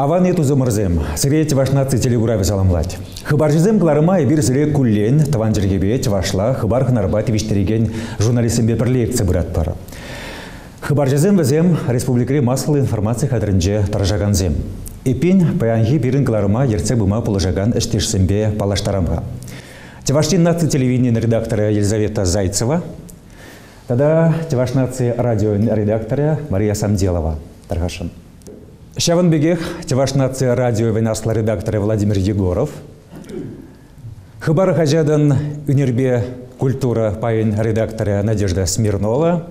Аван ету зымырзем, сіре Чевашнацы телегураве саламлать. Хыбар жезем кларыма ебір сіре күллен, таван жергебе Чевашла хыбар хынарба тивиштереген журналистімбе бір лекция бұрат бар. Хыбар жезем візем республикари массалы информация қадырынже таржаганзем. Эпин паянхи бирин кларыма ерце бұма пулыжаган іштешсембе палаштарамға. Чеваштин нации телевидения редактора Елизавета Зайцева, тогда нации радио редактора Мария Самделова. Таргашин. Шаван бегех Чеваш нации радио венасла редактора Владимир Егоров. Хыбар хажадан Унербе культура пайн редактора Надежда Смирнова.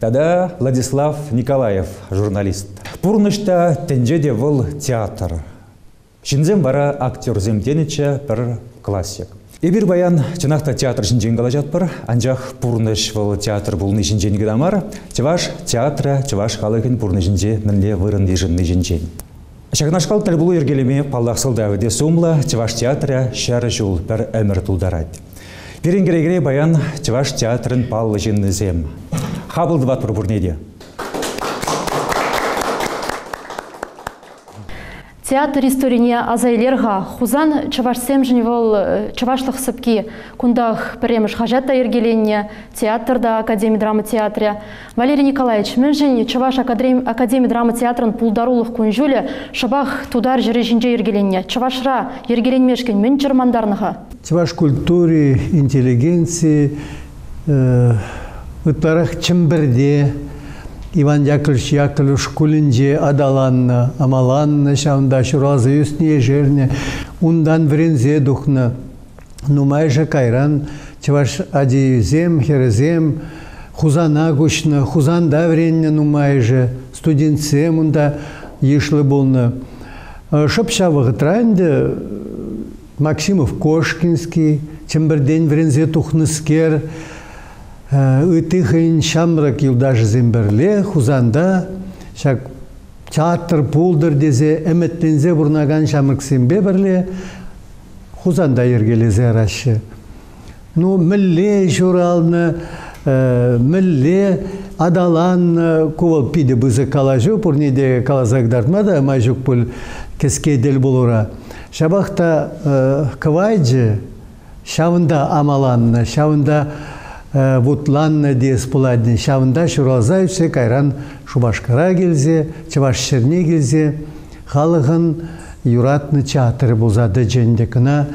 Тогда Владислав Николаев, журналист. Пурнышта тенджеде выл театр. Шинзем бара актер земденече бір классик. Эбир баян чынақта театр жинжен кала жатпыр, анжақ пурныш выл театр бұл нежінжен гедамар, чываш театра, чываш халығын пурны жинже мінле вырын дежін нежінжен. Шағнашқал тіл бұл ергелеме паллақсыл дәуіде сумла, чываш театра шәрі жол бір әмір тұлдарайды. Берін керегере баян чываш театрын паллы жинны зем. Хабылды бат Театр историне азайлерға хузан чавашсем жневол чавашлық сыпки кундах премеш хажатта ергеленне театрда Академия драма театре. Валерий Николаевич, мен жен чаваш Академия драма театрын пулдарулық күнжулі шабах тудар жері жинже ергеленне. Чавашра ергеленмешкен мен жырмандарныға. Чаваш культуре, интеллигенции, ытларах чымбірде, Иван Яковлевич Яковлевич кулинже адаланна, амаланна, шаунда шуразы үстіне жерне, ундан врензе духна. Нумайжа кайран, чаваш адиюзем, херезем, хузана гушна, хузанда вренне нумайжа, студентсем унда ешлы болны. Шыпша вағытранды Максимов Кошкинский, чемберден врензе тухныскер, ытыхын шамрак юлдаш земберле хузанда шак театр пулдыр дезе эметлензе бурнаган шамрак сембе берле хузанда ергелезе рашы ну милле журалны милле адалан кувал пиде бызы калажу пурниде калазагдартмада мажук пул кеске дел болура шабахта квайджи шавында амаланны шавында вутланна дес пуладне шавында шуралза үсе кайран шубашкара келзе чаваш шерне келзе халығын юратны театры болзады женде кына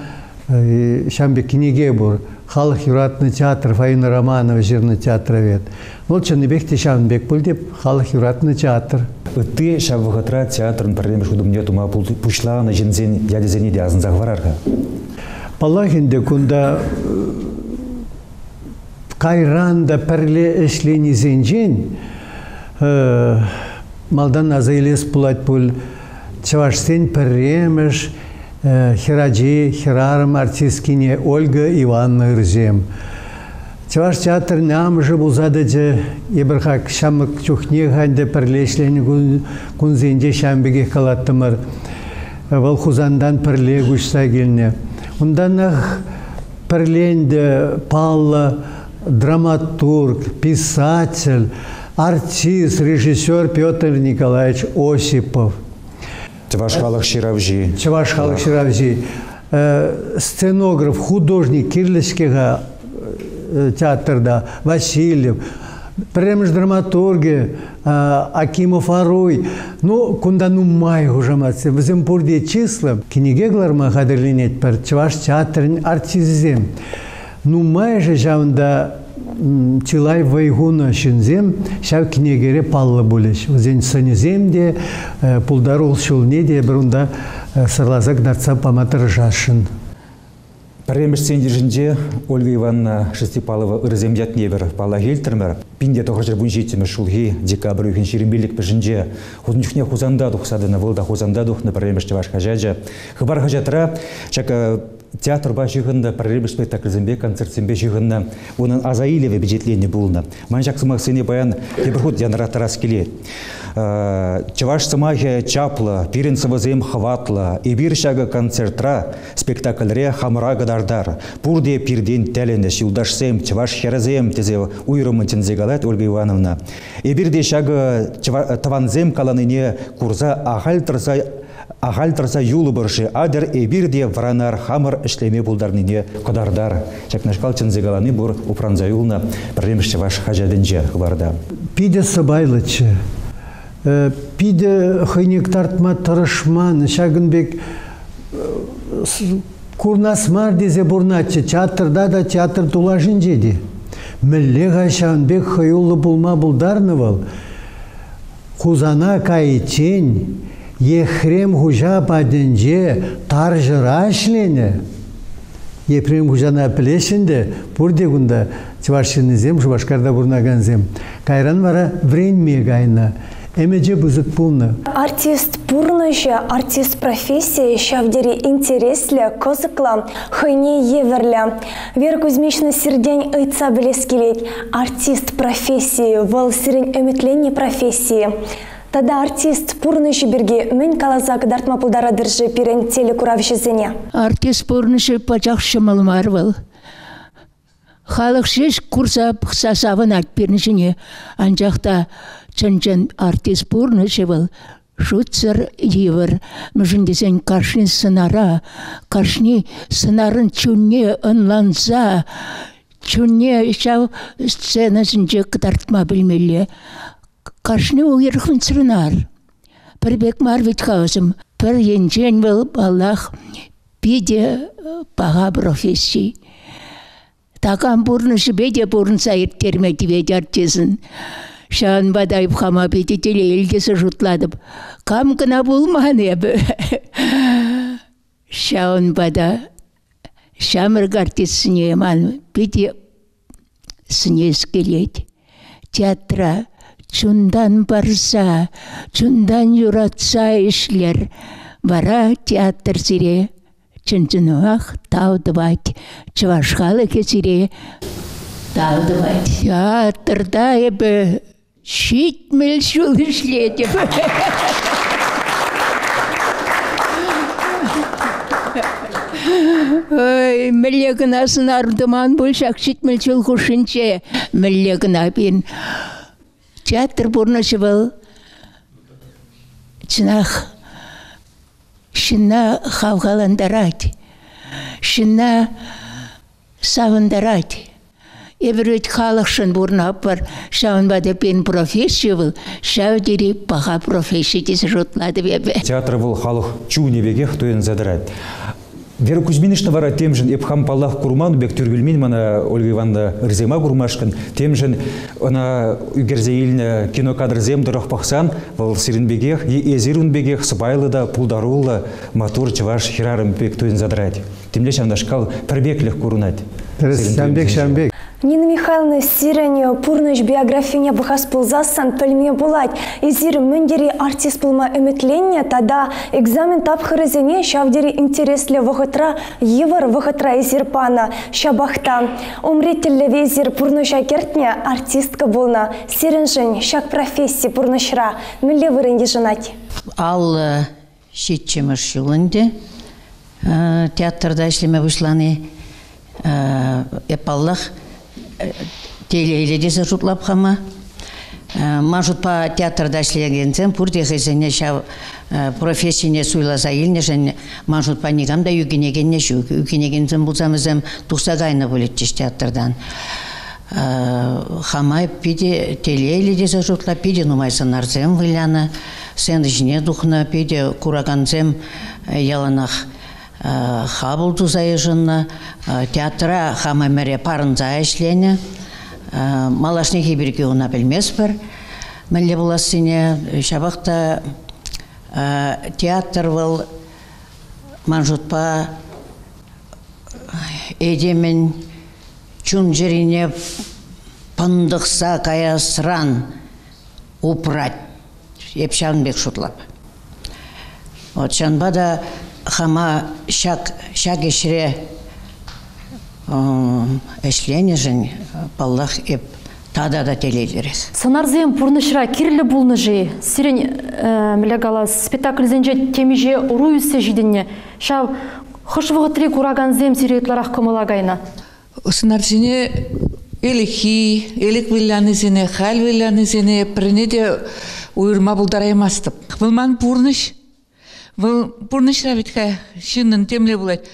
шамбе кинеге бур халық юратны театр фаина романова жирны театр вет ол чыныбек те шавынбек бұл деп халық юратны театр Ты шавығытра театрын пәрдемеш удымне тума пушлағына жинзен ядезені де азын зағварарға. Палахинде күнда кайранда перле эшлени зенжен малдан азайлес пулать пул чавашсен перремеш хираджи хирарым артисткине Ольга Ивановна Ирзем. Чаваш театр намжы булзадыжы ебірхак шамык чухне ханде перлешлени кунзенде шамбеге калаттымыр. Волхузандан перле гушса келне. Унданах перленде палла драматург, писатель, артист, режиссер Петр Николаевич Осипов. Чавашхалық Ширавжи. Чавашхалық Ширавжи. Сценограф, художник Кирлицкого театрда Васильев. Премж драматурги Акимов Аруй. Ну, кунда ну май уже матсе. Взем пурде числа. Кенегеглар хадерленет пер Чаваш театрын артизем. Ну майже жавында Чилай вайгуна шинзем, шав кинегере паллы булеш. Зен санезем де, пулдар ол шулне де, бірунда сырлазак нарца паматыр жашын. Пәрреміш сендержінде Ольга Ивановна Шестипалова ырземдят невер пала хелтермер. Пинде тоғыржыр бұн жетімі шулхи декабрь үйхен шерембелік пішінде. Хузынчухне хузанда дұқсадыны вылда хузанда дұқны пәрремішті ваш хажаджа. Хыбар хажатыра, шака театр ба жығында пәрреміш спектакльзембе, концертсембе жығында оның азаилеве бюджетлені болны. Ман жақсымақ сене баян ебірхуд янратарас келе. Чаваш самахе чапла, пирен савазем хватла, и биршага концертра, спектакльре хамра гадардар. Пурде пирден тәленеш, юлдашсем, чаваш херазем, тезе уйрымын тензегалат Ольга Ивановна. И бирде шага таванзем каланыне курза тұрса Ағал тұрса юлы бұршы адыр эбирде вранар хамыр ішлеме бұлдарныне қодардар. Чакнашкал чынзыгаланы бұр упранза юлна біремішчі ваш хажадынже барда. Пиде сыбайлычы. Э, Пиде хыйнек тартма тырышман, шагынбек э, курнасмар дезе бурначы, театрда да театр тулашын жеді. Мілле ғашанбек хыйулы булма булдарнывал. Хузана кайчен, ехрем хужа паденже таржыра шлені. Епрем хужана плешінде, бұрде күнда чывашшынызем, жубашкарда бурнаганзем. Кайран вара вренме гайна. Эмеже бузык пулны. Артист пурнышы, артист профессия, шавдери интереслі, козыкла, хыйне еверлі. Вера Кузьмична сирдень ыйца білескелет. Артист профессии, вол сирень үмітленне профессии. Тада артист пурнышы бірге мін калазак дартма пулдара дыржы пирен теле куравшызыне. артист порнышы пачақ шымылмар был. Халық шеш курса сасавын атпернішіне, анжақта чын-чын артист порнышы был. Шуцер евір, мүжіндесен каршни сынара, каршни сынарын чүнне ынланса, чүнне шау сценасынче кытартма білмелі. Каршни уйырхын сырынар. Пірбек марвит хаусым, пір енчен был Аллах биде баға профессий. Такан бурнышы беде бурнса ертерме тивет артизын. Шан бадайып хама беде теле елдесі жұтладып. Кам кына булман ебі. Шаун бада шамыр артисіне ман беде сынес келет. Театра чундан барса, чундан юратса ишлер, бара театр сире, чынчынуақ таудывать, чывашхалы кесире таудывать. Театрда ебі шитмел шул ишлет Ой, мілле гына сынардыман бөлшак шитмел шул хушинче, мілле гына бен театр бурнышы был. Чынақ шына хавгаландарать, шына савындарать. Эбірөт халықшын бурнап бар, шауын бады пен профессия был, шау дери баға профессия десі жотлады бебе. Театр бұл халық чу небеге хтуен задырат. Вера Кузьминична вара темжін епхам паллах курман бек түргілмен мана Ольга Ивановна рзема курмашкан темжін она үгерзейліне кинокадр зем дұрық пақсан бұл сирінбегех е езирун бегех сыбайлы да пулдарулы матур чываш хирарым бек туен задырат. Темле шамдашкал пірбекліх курунат. Шамбек, Шамбек. Нина Михайловна сирені пурныш биографияне бұхас пулзасан пөлме булать. Изир мөндери артист пулма үмітленне, тада экзамен тапхырызене шавдери интереслі вғытра евар вғытра изир пана шабахта. Умретілі везир пурныша кертне артистка болна. Сиренжін шак профессии пурнышра. Мүлле вырынде жынать. ал э, шитчемеш жылынды Э, театрда ишлеме вышланы эпаллах телейле десе жутлап хама. Э, мажут по театрда ишлегенсем пурде хезене шав э, профессияне суйласа илне және мажут по нигамда югенегенне шу югенегенсем булсамызем тухсагайны булетчиш театрдан. Э, хамай пиде телейле десе жутлап пиде нумайсынарсем выляны сен жіне духна пиде курагансем э, яланах хабыл тузайыжынна э, театра хамамере парынза эшлені малашнехи бирге уна білмес бір мәле буласыне шабақта э, театр был манжутпа эдемен чун жерине пындықса каясран упрать. Епшанбек шутлап вот шанбада хама шак шак ешре эшлене жын паллах еп тада да телейлерек Санарзем пурнышра кирлі булныжы, сирен э, мілегала спектакльзенже темеже уруюсы жиденне. Шав хышвығы трек ураганзем сиретларах кымылагайна. Сынарсине элихи, элик вилланызине, хал вилланызине, прине де уйырма булдараймастып. Вылман пурныш. Выл бурнышра битха шиннын темле булайт.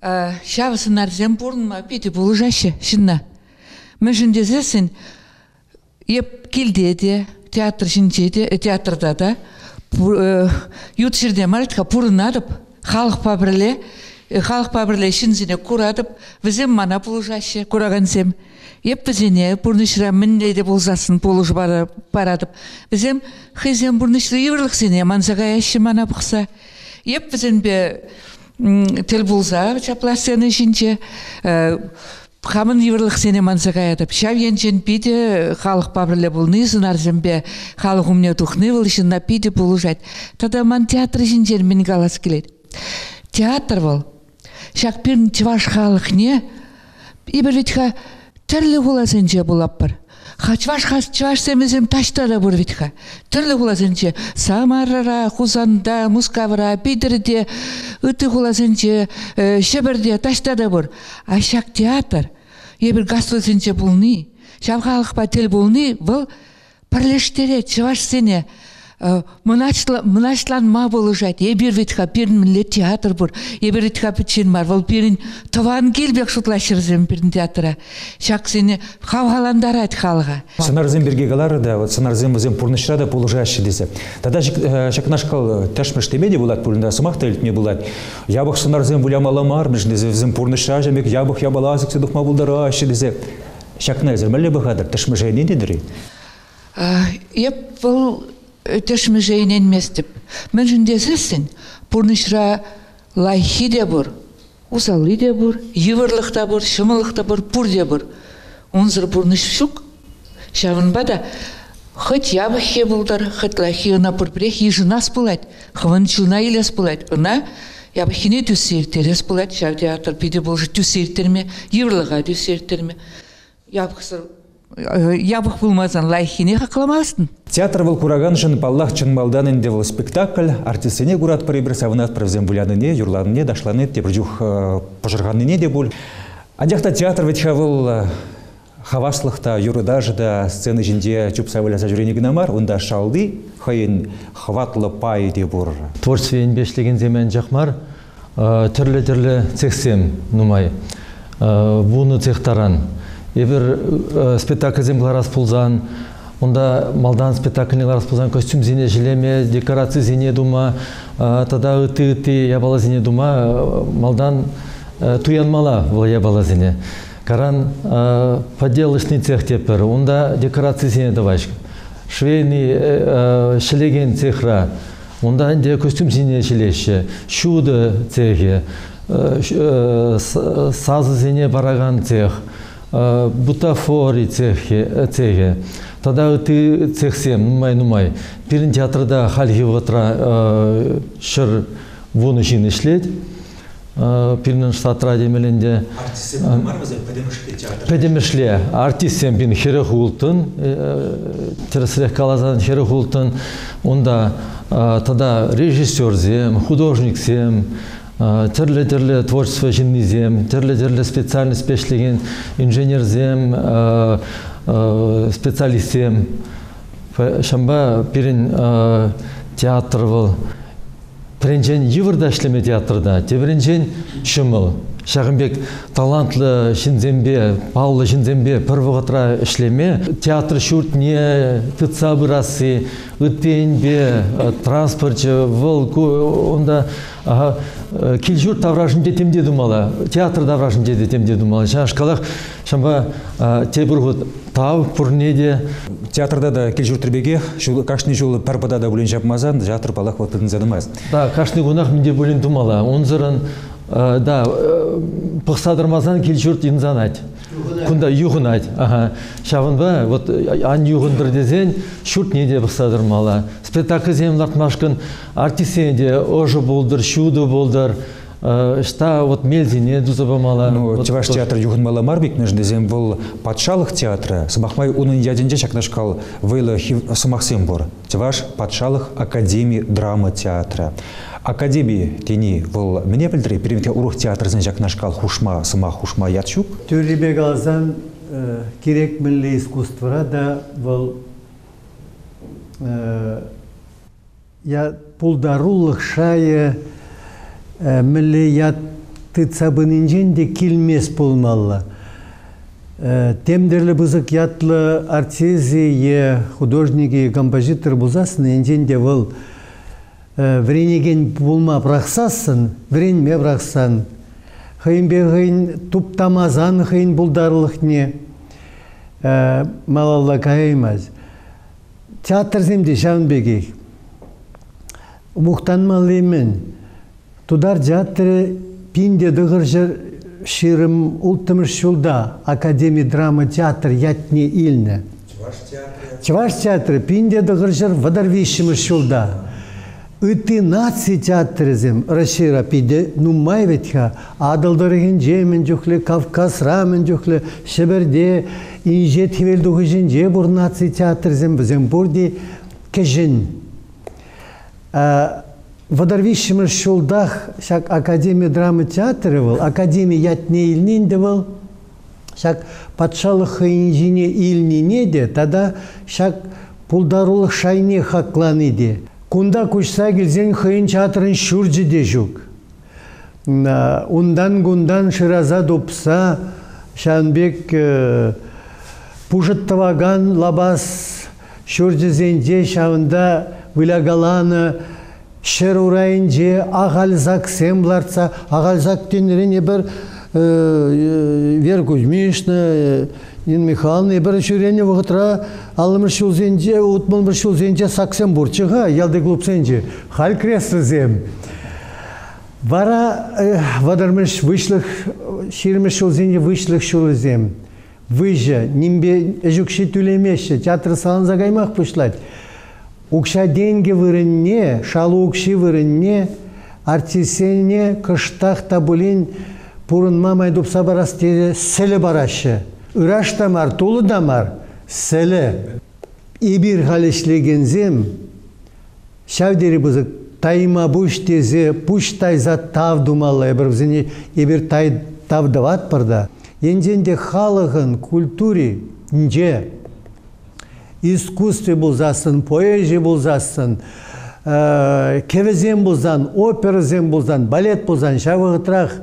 Шавысын арзем бурнма пити булыжаще шинна. Мәжінде зесін еп келде де театр шинчеде театрда да ют жерде маритка пурынадып халық пабірле халық пабірле шинзине курадып візем мана булыжаще курагансем еп бізене бурнышра мінлейде болзасын полуж барадып бізем хизем бурнышра еврлық сене мансагаяшы мана бұқса еп бізен бе тел болза чапласыны шинче Хамын еврлық сене мансагаядып. Шав енчен пиде халық пабрле болны сынар зембе халық умне тухны на пиде полужать. Тогда ман театр жинчен мен галас келет. Театр был. Шак пирн чваш халық не. Ибір тірлі хуласынче булап бар. Хачваш хас чваш семезем ташта да бур витха. Тірлі хуласынче самарара, хузанда, мускавра, пидірде, ыты хуласынче, шебірде ташта да бур. Шак театр ебір гастросынче булны. Шав халық па тел булны, бұл пірлештере, чваш сене, мыначлан ма болушать ебир витха пирин милlet театр бур. Ебир витха пичин мар вол пирин тован келбек шутлашырзем пирин театра. Шак сени хавхаландарат халга. Сынарзем берге галар да вот сынарзем зем пурнышра да полужаще десе. Тада шакнашкал ташмыш темеде булат пулында сымак та илтме булат. Ябых сынарзем булямаламар мыш десе зем пурнышра жемек ябых ябаласык седухма булдараще десе. Шакна зермеле бахадыр ташмыш не дедери еп бұл төшмі жайынен местіп. Мен жінде сізсін, бұрнышыра лайхи де бұр, усалы де бұр, евірлық бұр, шымылық та бұр, бұр де бұр. Онзыр бұрныш шук, шавын бада, хоть ябы хе бұлдар, хоть лайхи ұна бұрпірех ежінас бұлайд, хывын жылна елес бұлайд. Үна, ябы хине түсертерес бұлайд, шав театр биде бұлжы түсертерме, евірліға түсертерме. Ябы қысыр ябық болмазан лайхине хақламастын. Театр был кураган жын паллах чынмалдан инде был спектакль, артистине гурат прибір савынат правзем буляныне, юрланыне, дашланы, тепір жух пожырғаныне де бұл. Адяқта театр ведь хавыл хаваслықта, юрыдажыда сцены жінде чуп савыляса жүренігін амар, онда шалды, хайын хватлы пай де бұр. Творчество енбешлеген земен жақмар, түрлі-түрлі цехсем нумай. Буны цехтаран. Ебір спектакль земгларас пулзан, онда малдан спектакльнеларас пулзан костюм зене жилеме, декорации зене дума, тада ыты ыты ябала зене дума, малдан туянмала бұл ябала зене. Каран поделочный цех тепер, онда декорации зене даваш. Швейный шелеген цехра, онда инде костюм зене жилеші, шуды цехе, сазы зене бараган цех, бутафори цехе, цехе. Тогда ты цехсем, нумай, нумай. Пирин театрда хальхи ватра шыр вуны жин ишлет. Пирин штатра демеленде. Педемешле. Артистем бин хері хултын. Тересірек калазан хері хултын. Онда тогда режиссерзем, художниксем, түрлі-түрлі творчество жиннизем, түрлі-түрлі специальность пешлеген инженерзем, специалистем. Шамба пирин театр был. Бірінжен евірда ішлеме театрда, тебірінжен шымыл. Шағынбек талантлы жинзембе, паулы жинзембе бір вғытра ішлеме. Театр шүрт не тыца бұрасы, үттенбе, транспортчы, выл, онда кил жұрт тавражын детем де думала, театр тавражын детем де думала. Шашқалақ шамба тебір тау пұрнеде. Театрда да кил жұрт ребеге, кашны жолы парпада да бүлін жапмазан, балақ ватыдын задымаз. Да, кашны гунах менде бүлін думала. Он зырын да, пықсадырмазан кел жұрт инзанать. Кунда юғынать. Ага. Шавынба, вот ан юғындыр дезен, шүрт неде пықсадырмала. Спектакль землартмашкын артисенде ожы болдыр, шуды болдыр. Шта вот мелзине дузабамала. Ну, Чеваш театр юғынмала марбик нежде зем был патшалық театра. Сымахмай унын яденде чакнашкал вейлы сымахсем бор. Чеваш патшалық академии драма театра. Академии тени был мне білдірі, перемке урух театрзен жакнашкал хушма, сыма хушма ятшук. Төребек алзан керек милли искусствора да бұл я пулдарулық шайы мілі ят тыцабынынжен де келмес болмалла. Ә, темдерлі бұзық ятлы артези е художники композитор бұзасын енжен де бұл ә, вренеген болма брақсасын, вренме брақсан. Хыйынбе хыйын туптамазан хыйын бұлдарлық не малалла кайымаз. Театр земде шавынбеге. Мұқтанмалымен тудар театры пинде дығыржыр ширым ултымыш шулда Академия драма театр ятне илне. Чуваш театры пинде дығыржыр вадарвишімыш шулда. Ыты наци театрызым рашира пиде нумай ветха адылдырыгын жемен жүхле Кавказ рамен жүхле Шеберде инже тивелдугыжын же бур наци театрызым бізім бурди кежин. Вадарвишимыр шулдах шак Академия драмы театры был, Академия ятне илнинде был, шак патшалық инжине илнине де, тада шак пулдарулық шайне хакланы де. Кунда кучса келзен хыйын театрын шуржы де жүк. Ундан гундан шыраза допса, Шанбек пужыттаваган лабас шуржызенде шавында вылягаланы шер урайынже ағалзак сембларца ағалзак тенрене бір Вера Кузьмишна, Нина Михайловна, бір шүрене вғытра алымыр шулзенже, утмыл бір шулзенже саксен бурчыға, ялды глупсенже, хал креслы зем. Вара вадармыш вышлых, ширмыш шулзенже вышлых шулзем. Выжа, нимбе жүкші түлемеші, театр салын загаймақ пышлать. Укша деньги вырынне, шалу укши вырынне, артисене кыштах табулин пурын мамай дупса барас тере селе барашы. Үраш тамар, тулы дамар, селе. Ибир халешлегензем, шавдери бызык тайма буш тезе, пуш тайза тав думалы, бір бізіне ебір тай тав дават парда. Енденде халығын культури, нже, искусстве болзасын, поэзия болзасын, кевезем болзан, операзем болзан, балет болзан, шавығытрақ,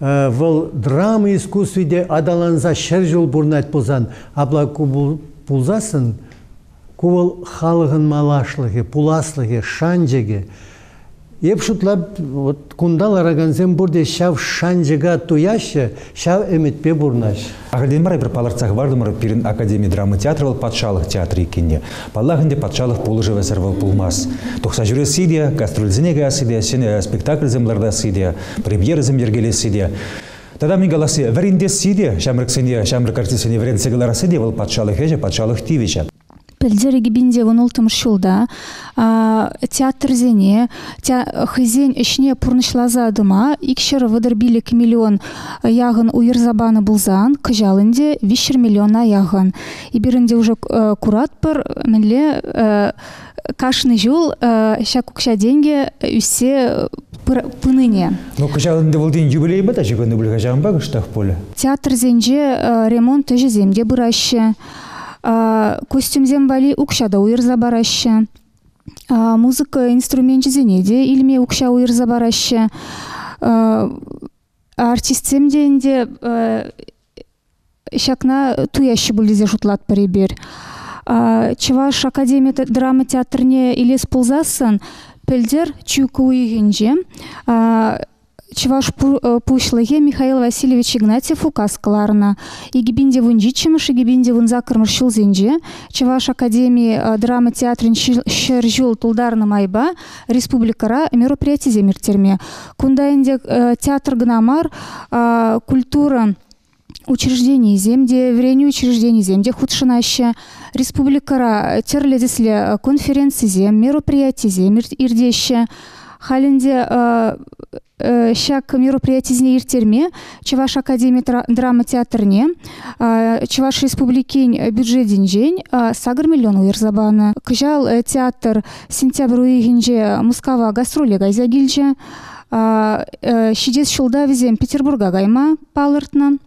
выл драма искусстведе адаланса шер жыл бурнать болзан, абла пулзасын, кувыл халығын малашлығы, пуласлығы, шанжеге, Еп шутлап, вот кундал араганзем бурде шав шанжыга туяшы, шав эметпе бурнаш. Ағылден бір паларцақ бардымыр пирин Академия драмы театры был патшалық театры екенне. Паллағынде патшалық пулы живы сырвал пулмас. Тоқса гастрользінеге сиде, сене спектакль земларда премьеры землергеле сиде. Тада мен галасы варинде сиде, был патшалық эже, патшалық тивича. Пілдері гибинде вон ултымыш жылда театр зене хызен ішіне пурнышлазадыма икшер выдыр билік миллион яғын уйырзабаны булзан кыжалынде вишер миллиона яғын иберінде уже курат бір міле кашны жул ща кукша деньги үсе пыныне. Ну, кыжалынды был день юбилей бата, жигонды был кыжалын ба кыштах поле. Театр зенже ремонт жеземде бұрашы костюмзем бали укшада уйырза барашы. Музыка инструмент зенеде илме укша уйырза барашы. Артистсем денде шакна туящы булдезе жутлат перебер. Чываш академия драма театрне илес пулзасын, пелдер чуйка уйгенже Чеваш пушлыге Михаил Васильевич Игнатьев указкаларына. Игибинде вун жичимыш, игибинде вун закырмыш шулзенже. Чеваш Академии драма театрын шержул тулдарны майба республикара мероприятие земиртерме. Кундайынде театр гнамар культура учреждений земде, врени учреждений земде худшинаще, республикара терледесле конференции зем, мероприятие зем халінде шак мероприятизне иртерме Чеваш Академия драма театрне Чеваш Республикин бюджетин жень сагыр миллион уйырзабаны. Кыжал театр сентябрь уйгинже Москва гастроли гайза гилже. Шидес шулда везем Петербурга гайма палыртна.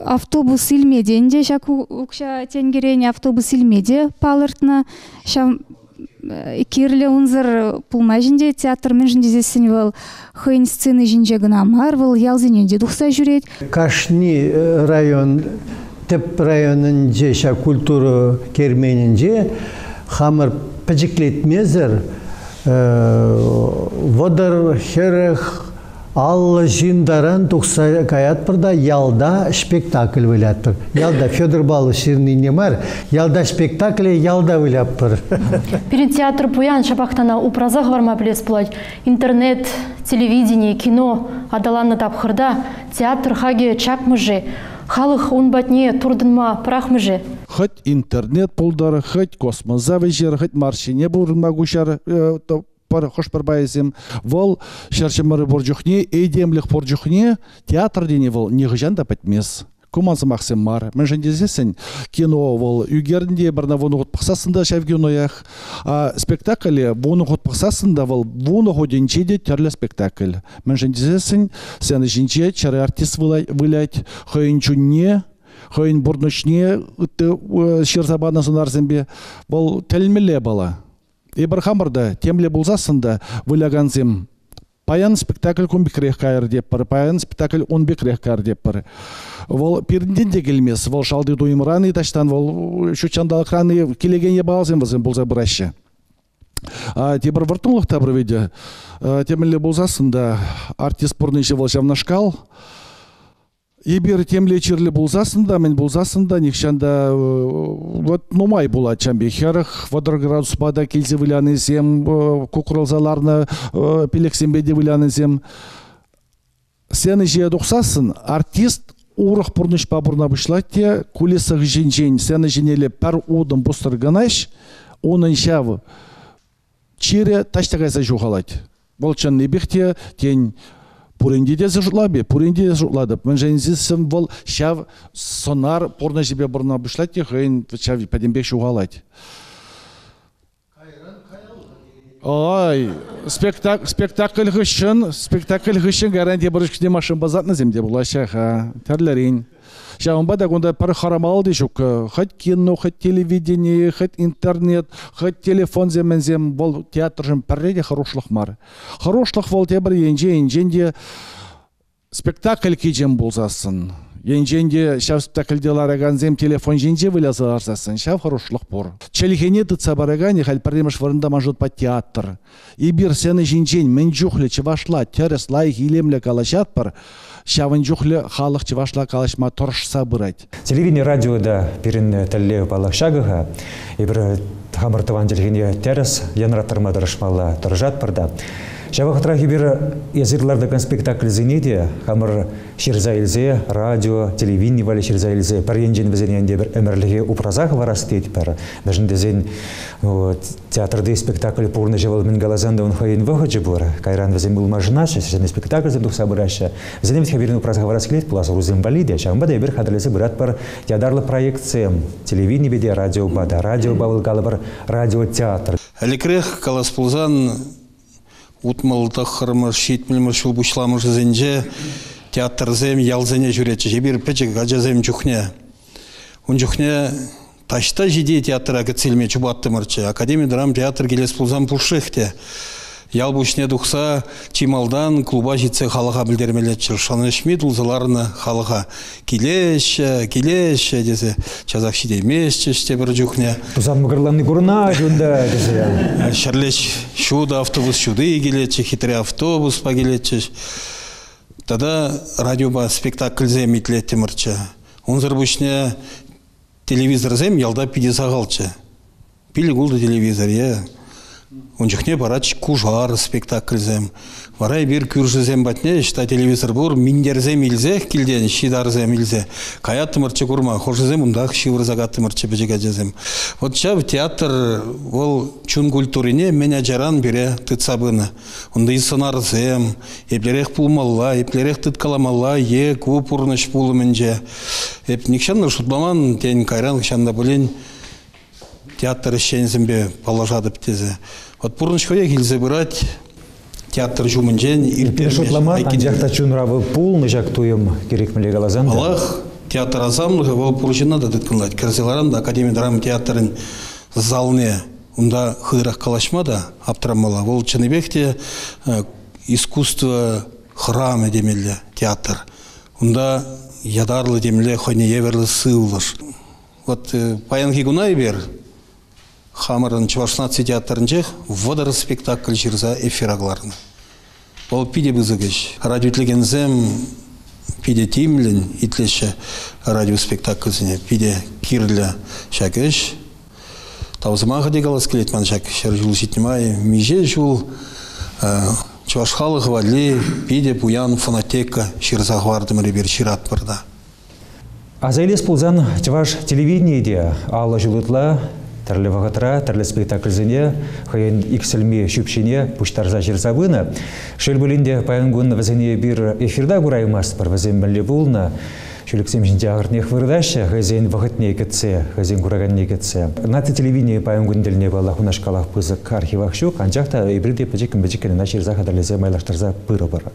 Автобус илмеденде, шак укша тенгерене автобус илмеде палыртна. Шам кирле унзыр пулма жинде театр мен жиндезесін вол хыйн сцены жинже гына мар вол ялзененде духса жүрет кашни э, район теп районын же ша культура керменинже хамыр пижиклетмезер водар херех ал жиндаран тухса каят пырда ялда спектакль вылятпыр ялда федор балыч ширнине мар ялда спектакль ялда вылятпыр Перед театр пуян шапахтана упразах варма плес плать. Интернет, телевидение, кино, адаланна тапхырда, театр хаге чапмыжы. Халық унбатне турдынма прахмыжы. хоть интернет пулдары, хоть космозавы жер, хоть маршине бурма гушар, э, то пар хош пар байзем. Вол шарчымыры боржухне, эйдемлих боржухне, театр дене вол негжан да патмес. Кумансы мақсым мар. Мен жендезесін кино вол үгерінде бірна вуны ғот пақсасында шәвгеноях. А спектакле вуны ғот пақсасында вол вуны ғоденче де терлі спектакль. Мен жендезесін сен жинче чары артист вылять, хойынчуне, хойын бурнучне шерзабана сунарзембе. Бұл тәлмеле бала. Ибір хамырда темле болзасында выляганзем паян спектакль кун бикрех кайыр деп бар паян спектакль он бикрех кайыр деп бар вол пирден де келмес вол шалды дуймраны таштан вол шу чандалыкраны келеген ебалзем бізен болса бұрашы а тебір выртыңлықта бір виде темле болзасында артист бұрныншы вол шавнашкал Ебір темле чирле булзасында, мен булзасында, никшанда, вот нумай була чамбе херах, водар градус бада келзе вылянызем, кукрылзаларны пелексембеде вылянызем. Сені же дұқсасын, артист урах пұрныш бабырна бұшлатте, кулесах жен-жен, сені женеле пәр удым бұстырганаш, оның шавы чире таштағайса жуғалайды. Бұл чын небехте тень Зажутлабе, пуренде де зажутлады. Мен жензисім вол шав сонар порна жебе бұрна бұшлать, хейн шав падембек шуғалайды. Ой, спектакль, спектакль хышын, спектакль хышын гарантия бұрышкіне машин базатны земде бұлаша, ха, тәрлерін. Шағымба да онда пар харамал де жүк, хоть кино, хоть телевидение, хоть интернет, хоть телефон земен зем, бол театр жын пәрреде хорошлық мар. Хорошлық бол те бір енже, енженде спектакль кейжен болзасын. Енженде шав спектакльде лараган зем телефон женже вылязы арзасын, шав хорошлық бор. Челихене тыца барагане, халь пәрремеш варында мажут па театр. И бир сені женжен, мен жүхлі чывашла, терес лайх илемлі калашат бар, шавын жүхлі халық чывашла калашма торшса бұрайд. Телевидение радиода перін тәлле балық шағыға, ебір хамыртыван jelgene терес янраттырма дырышмалы тұржат бірді. Жабы қытыра кебір езірларды спектакль зенеде, хамыр шерза илзе, радио, телевидение валі шерза илзе, пір енжен візененде бір әмірліге упразақ варас дейт пір. Бәжін дезен театрды спектакль пурны жевал мен галазанда он хайын выходжы бұр. Кайран візен бұл мажынашы, сәжен спектакль зен дұқса бұрашы. Візен бітке берін упразақ варас келет, бұласы рузен балиде. Шағымба да бір қадырлесі бұрат бір ядарлы проекциям. Телевидение беде радио бада, радио бавыл галы бір радиотеатр. Әлікірек калас шейтмілмір шул бұшламыр зенже театр зем ялзене жүретші. Жебір пәчік ажазем жүхне. Он жүхне ташта жиде театра кәтселме чубаттымырчы. Академия драм театр келес пулзан пулшыхте. Ял бұшне дұқса чималдан клуба житсе халыға білдермелетші. Шаны шмет ұлзыларыны халыға келеші, келеші десе. Чазақ шиде месчі ште бір жүхне. Тузан мұғырланы көріна жүнда десе. Шарлеш шуда автобус шуды келетші, хитрый автобус па келетші. Тада радиоба спектакль зем итлеттімірчі. Онзыр бұшне телевизор зем ялда пиде сағалчы. Гулды телевизор, е. Онжықне барач кужар спектакль зем. Варай бир күрші зем батне, шта телевизор бур, миндер зем илзе, килден, шидар зем илзе. Каят мырчы курма, хошы зем ундақ шивыр загатты мырчы бежега зем. Вот чав театр, ол чун культурине меня жаран бире тыцабыны. Онда и сынар зем, еплерех пулмалла, еплерех тыткаламалла, е купурныш пулымынже. Еп никшанны шутламан, тен кайран кшанда білен, театр ишензімбе положады біттезе. Вот пурнышкоя келзе бұрат, театр жумынжен, Ирпен шутлама, анжақта чунравы пул, ныжак туым керек міле галазан. Аллах театр азамлығы ол пуржина да дыткынлайды. Кірзеларан да Академия драма театрын залне Унда хыдырах калашма да аптырамала. Ол чыныбек те э, искусство храмы демелі театр. Унда ядарлы демелі хойне еверлі сывлыш. Вот э, паян гигунай бер, хамырын чувашнаци театрынчех водыр спектакль жирза эфирагларны. Ол пиде бызыгыш. Радиотлегензем пиде тимлин итлеше радиоспектакльсіне пиде кирлі шакыш. Таузымаға дегалас келет ман шак шар жул житнемай. Меже жул чуваш халық вали пиде буян фонотека ширзағвардым ребер шират бұрда. Азайлес пулзан чаваш телевидениеде жылытла тірлі вағытыра, тірлі спектакльзіне, хайын иксілме шүпшіне пуштарза жерзабына. Шөл бөлінде паянгун візіне бір эфирда құраймас бір візен білі болна. Шөліксем жінде ағыртнех вырдашы, хазин вағытне кетсе, хазин күраган кетсе. Наты телевидение паянгун діліне бала хунашкалақ пызык архивақ шук, анжақта ибірде пәжекін бәжекені начерза қадарлезе майлаштырза пыры бары.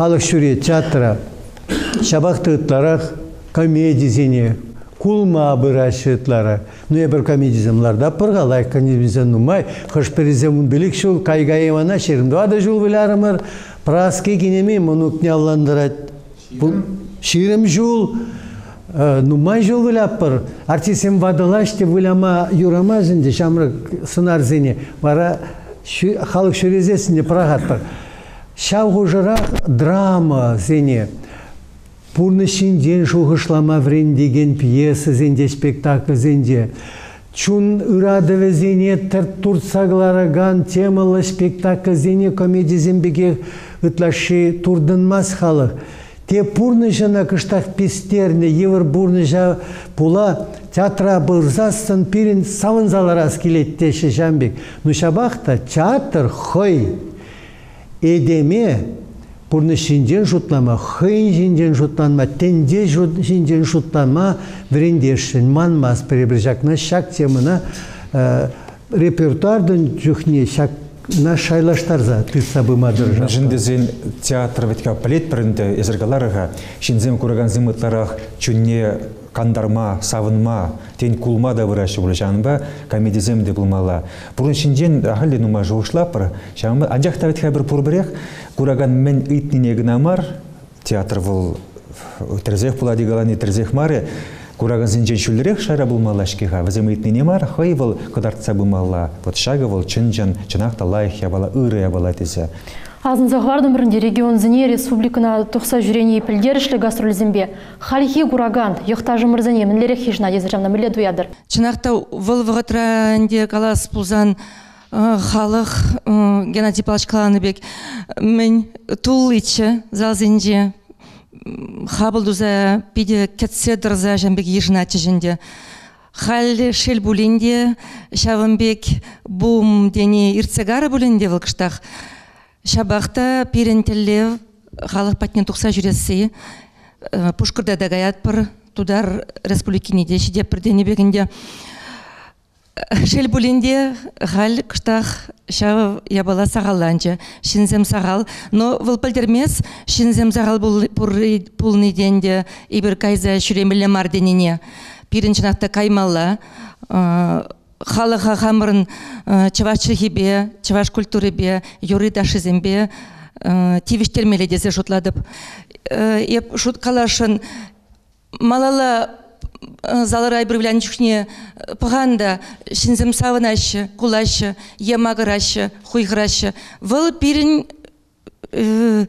Халық шүре театра шабақты ытларах комедизине кулма бырашы ытлара ну я бір комедиземларда пыргалай комедизен нумай хош переземун билик шул кайгаевана шерімдуада жул биларымыр праски кинеми мұны княлландырат ширим жул нумай жул виляппыр артисем вадылаште виляма юрамазынде шамры сынарзине вара шу- халық шүрезесінде прагатпыр Шауғыжыра драма зене. Пурны шинден шуғышлама врен деген пьеса зенде спектакль зенде. Чун ырадывы зене тір турцаглараган темалы спектакль зене комедия зенбеге ытлаши турдынмас халық. Те пурны жана кыштақ пестерне, евір бурны жа пула театра бұрзасын пирин савын заларас келеттеші жамбек. Ну шабақта театр хой эдеме бурны шинжен жутлама, хыйн шинжен жутланма, тенде шинжен жутланма, врендешін, манмас перебіржакна шак темына э, репертуардын жүхне шак на шайлаштарза тытса бымадыр Жіндезен театр ветка палет бірінді езіргаларыға, шинзем көрген зымытларақ чүнне кандарма, савынма, тен кулма да вырашы бұл жанба, комедизем де бұлмала. Бұрын шинжен ахалли нума жоғышлапыр, жанба, анжақта ветка бір пұрбірек, көрген мен үйтніне гынамар, театр бұл терзех була дигалани терзех маре, Кураган шүлерек шара булмала шкиха, вазем итнине мар, хай вол кыдартса булмала, вот шага вол чынжан, чынақта лайх ябала, ыры ябала тесе. Азын зағвардың бірінде регион зіне республикана тұқса жүрені пілдерішлі гастролизмбе. Халихи гураган, йықтажы мұрзіне мінлерек хижна дезіржамна мүле дуядыр. Чынақта выл вғытранде калас пулзан э, халық э, Геннадий Павлович Каланыбек мен тул ичі залзинже хабылдуза пиде кетсе дырза жамбек ежина чежінде хал шел булинде шавымбек бум дене ирцегары булинде вылкыштах шабақта пирентеллев халық патне тұқса жүресі э, пушкырда да гаят пыр тудар республикине де шиде пірдене бегінде. Шел булинде хал кыштах шав ябала сағаланчы, шинзем сағал. Но выл пілдермес, шинзем сағал пулны денде ибір кайза шүремілі марденіне. Пирінчінақта каймалла, халыға хамырын чаваш хибе, чаваш культурыбе, юры дашызембе, тивиштермелі дезе жұтладып. Еп шут калашын малала залар айбырвлян чухне паганда шинзем савынашы, кулашы, емагырашы, хуйгырашы. Выл пирин э,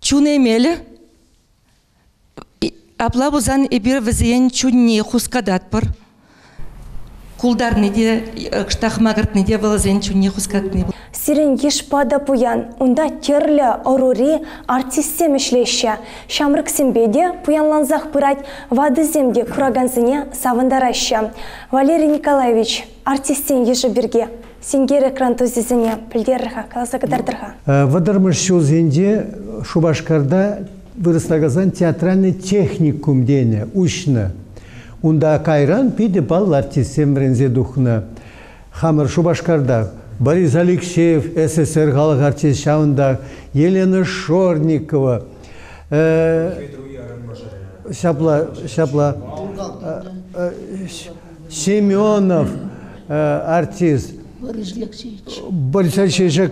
чунемелі апла бузан эбир візен чунне хускадатпыр. Кулдарны де штахмагыртны де вылызен чунне хускатны Сирен ешпада пуян, унда терлі аурури артистем ішлеші. Шамрык симбеде пуянланзақ пырать вады земде кураганзыне савындарашы. Валерий Николаевич, артистен еші бірге. Сенгер экран тузизіне пілдеріға, қаласа кадардырға. Вадырмыш шулзенде Шубашкарда вырыслагазан театральный техникум дене, ушны. Унда кайран пиде бал артистем врензе духна. Хамыр Шубашкарда Борис Алексеев, СССР халық артист шауында, Елена Шорникова, э, Шапла, Шапла, э, э, Семенов, артист, Борис Алексеевич. Борис Алексеевич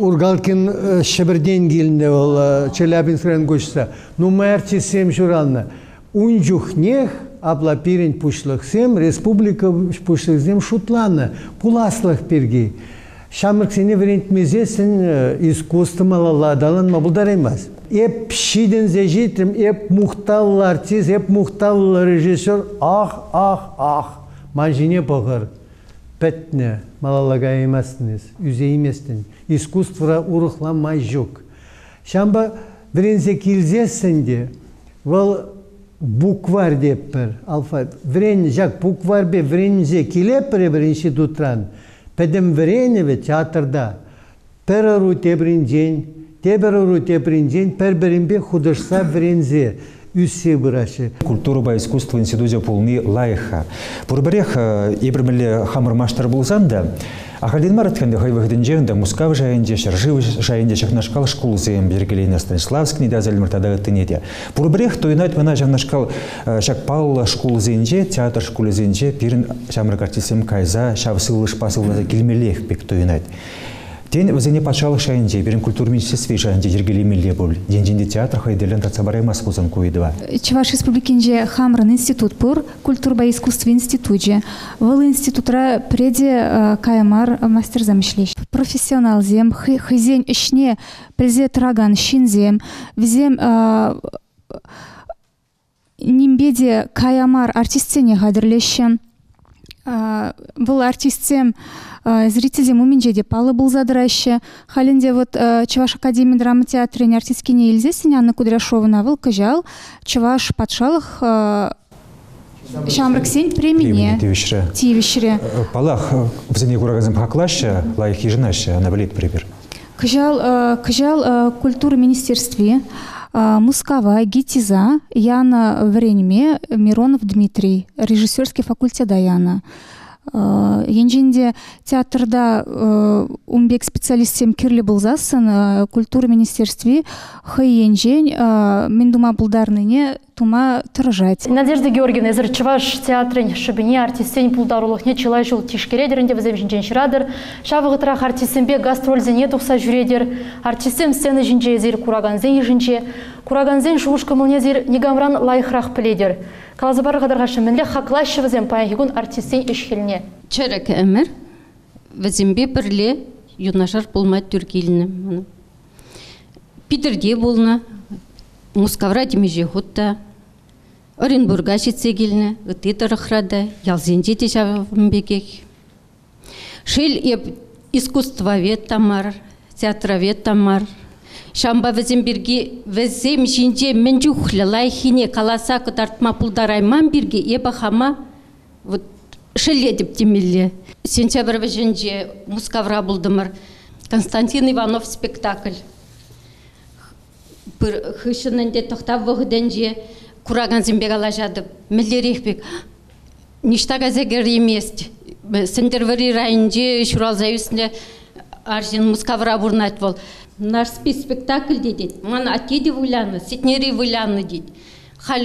Ургалкин Шеберден келінде ол Челябинск район көшсі. Ну, мы артистсем журалны. Унжухнех абла пирен пушлықсем, республика пушлықсем шутланы, пуласлық перге. Шамырк сене верентмезесін э, искусство малаладалан мабылдар. Эп шиден зежитрим, эп мухталлы артист, эп мухталлы режиссер, ах, ах, ах, манжине бағыр. Пәтне, малалага еместіңіз, үзе еместін. Искусствора жоқ. Шамба бірінзе келзесінде, ол буквар деп бір, алфавит. Врен, жак буквар бе врензе келеп бір бірінші дутран. Пәдім вреневе театрда. Перару тебрин день, теберару тебрин день, пер бірінбе художса врензе. Үссе бұрашы. Культура ба искусство институте полны лайха. Пурбарех ибрмеле хамыр маштар булсан да, Ахалин маратканды хай выходинже, да мускав жайынде, шаржив жайынде шахнашкал школ зем бергелейна Станиславский да зальмыртада тынеде. Пурбарех тойнат мана жахнашкал шакпал школ зенже, театр школ зенже, пирин шамрак артисем кайза, шавсылыш пасылы келмелех пек тойнат. Тен өзіне патшалық шайынде, бірін культур министерстве жайынде ергелемеле бұл. Денжінде театр хайделен тацабараймас бұзын көйдіва. Чуваш республикинже Хамран институт пур, культурба и искусство институте. Выл институтра преде э, каямар мастер замышлеш. Профессионал зем, хы- хызен ішне презе траган шинзем, візем э, нимбеде каямар артистене хадырлеші. Бұл артистем э, зрителем уменже палы был задыраще. Халінде вот э, Чуваш Академия драма театрене артисткине Ильзесіне Анна Кудряшовна был кажал Чуваш патшалық э, Шамрыксен премине Тивишре. тивишре. Палах в зене курагазым хаклаще, лайх ежинаще, она болит прибер. Кажал, э, кажал э, культуры министерстве э, Мускава, Гитиза, Яна Вреньме, Миронов Дмитрий, режиссерский факультет Даяна. Э, Енжинде театрда э, умбек специалистем кирлі болзасын э, культура министерстве енжен э, мен дума булдарныне тума тырыжать. Надежда Георгиевна, эзір чываш театрын шыбине артистен пулдарулықне чылай жыл тишкередерінде візем жинжен шырадыр. Шавығытырақ артистенбе гастрользене тұқса жүредер. Артистен сцены жинже зер кураганзен жинже. Кураганзен шуғыш кымылне зер негамран лайықрақ піледер. Қалазыбар қадырғашы мінле хақлашы візем паяхигун артистен ішхеліне. Чарак әмір, візімбе бірле юнашар болмай түркеліні. Питерде болна, Мускавра демеже хутта, Оренбурга жетсе келіні, үтті тұрықрада, ялзенде де жавымбекек. Шел еп искусствовед тамар, театровед тамар. Шамба візім бірге, візім жинже мен жүхлі лайхине каласа кытартма пулдарайман бірге ебі хама, вот шеледіп демелі. Сентябрь візінже Мускавра бұлдымыр. Константин Иванов спектакль. бір хышынынде тоқтап кураган зімбек ала жадып мілдерехбек ништага зегер емес сендервери райынже шуралзаюсінде аржин мускавра бурнать бол. Наш спектакль дейді ман атеди вуляны сетнери вуляны дейді хал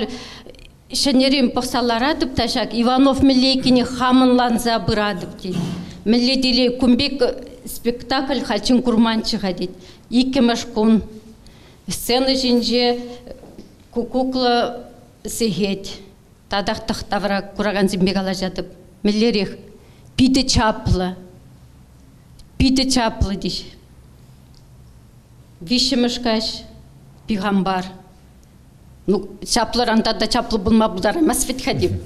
шенерим пақсаларадып ташак иванов милейкине хамынланза бұрадып дейді миледиле кумбек спектакль хачин курманчыға дейді икі машкун сцена жинже кукукла сехет тадақтық тавра кураган зимбек ала жатып миллерех питі чаплы питі чаплы диш вишемышкаш пигамбар ну чаплар анда да чаплы булма булдар эмес бит хадип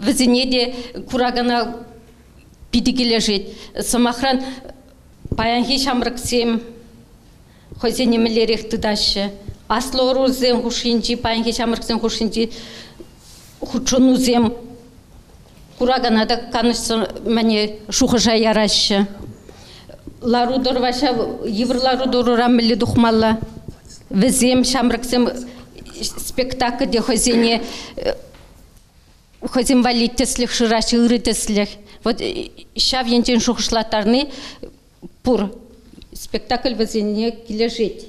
візіне де курагана пидигеле жет. Самахран паянхи шамрыксем хозяйне милерех тыдашы аслорузем хушинчи паянхи шамрыксем хушинчи хучунузем кураганада канышсы мәне шухыжа ярашы ларудор ваша еврларудор раммели духмалла візем шамрыксем спектакль де хозяйне хотим валить теслих шираши ыры теслих. Вот шав ентен шухышлатарны пур спектакль вазине килежить.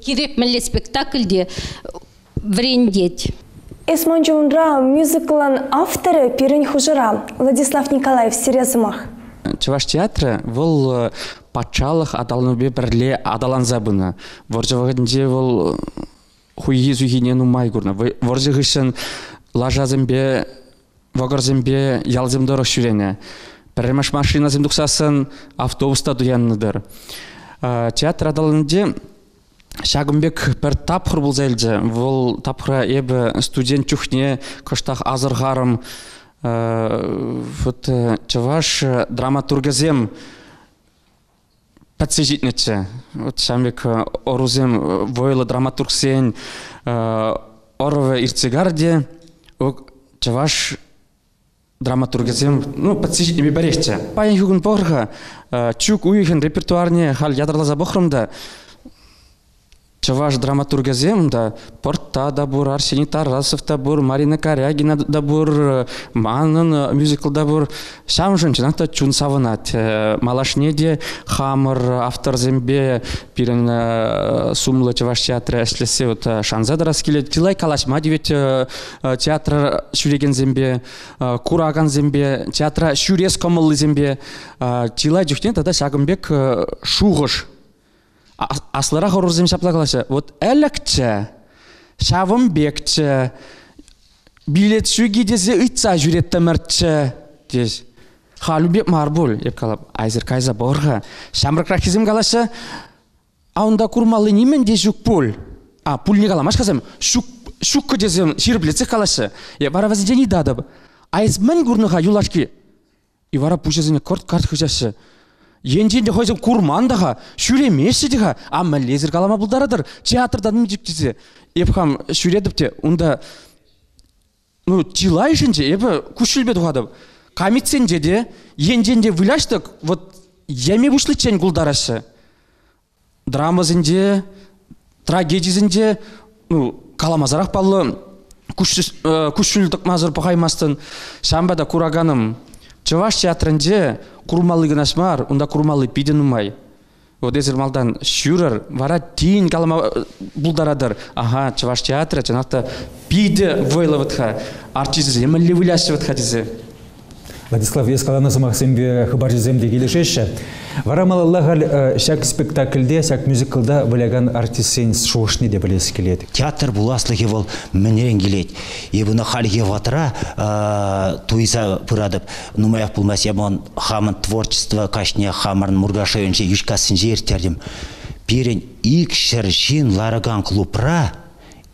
Киреп меле спектакльде врендеть. Эсманчунра мюзиклан авторы Пирень Хужира Владислав Николаев Серезымах. Чуваш театры вол патшалық адалнубе бірле адаланзабыны. Воржавагынде вол хуйги зугине нумай гурна. Воржығышын лажазымбе вагарзембе ялземдор шүрене. Пәрремаш машина земдуксасын автобуста дуянныдыр. Театр адалынде Шагымбек бір тапқыр бұл зәлді. Бұл тапқыра ебі студент чухне кыштақ азырғарым. Вот чаваш драматургазем подсежитнече. Вот шамбек орузем войлы драматургсен орове ирцегарде. Чаваш драматургизм ну подсижить не береште паян югун порха чук уйхен репертуарне хал ядрлаза бохрымда Чаваш драматургазем да Порта да бур, Арсений Тарасов да бур, Марина Корягина да бур, Манын мюзикл да бур. Шам женчината чун савынат. Малашне де хамыр автор зембе пирен сумлы чаваш театры әшлесе вот шанза да раскеле. Тилай калашма девет театр шүреген зембе, кураган зембе, театра шүрес комылы зембе. Тилай жүхтен тада шагымбек шуғыш аслара хорузым шаплагалаша вот элекче билет шуги десе итса жүретtemерче дес халубек марбул еп калап. Айзер кайза борга. Шамрыкрахизм галаша аунда курмалы немен де жүк пул а пул не галамаш казам шук шукка десем ширблеце калаша. Я бара вазидени дадаб. Айз мен гурныга юлашки. И вара пушезине корт карт хыжашы енженде хойсем курмандаға шүремешідіға амма лезер калама бұлдарадыр театрдан жіктізе епхам шүредіпте онда ну тилайшынже епі күшілбе тухадып камитсенже де енженде выляштык вот яме бушлычен гулдарашы драмазынде трагедизінде ну каламазарақ баллы күшүлдік мазыр пахаймастын шамбада кураганым. Чаваш театрынде курмалы гынашмар унда курмалы пиден умай. Эзер малдан шүрер вара тин калама булдарадыр ага чаваш театры жанакта пиде войловатха артист емелли выляшыватха дизе Владислав Ескаланы хабар жеземде келешеші. Вара малаллағал шак спектакльде, шак мюзиклда білеген артистсен шоушны де білесі келеді. Театр бұласлығы бол мінен келеді. Ебіні халге ватыра туйса пырадып, нумаяқ бұлмас ебон хамын творчество кашне хамырын мургашайынше юшкасын жертердім. Перен ик шыржин ларыган клубра,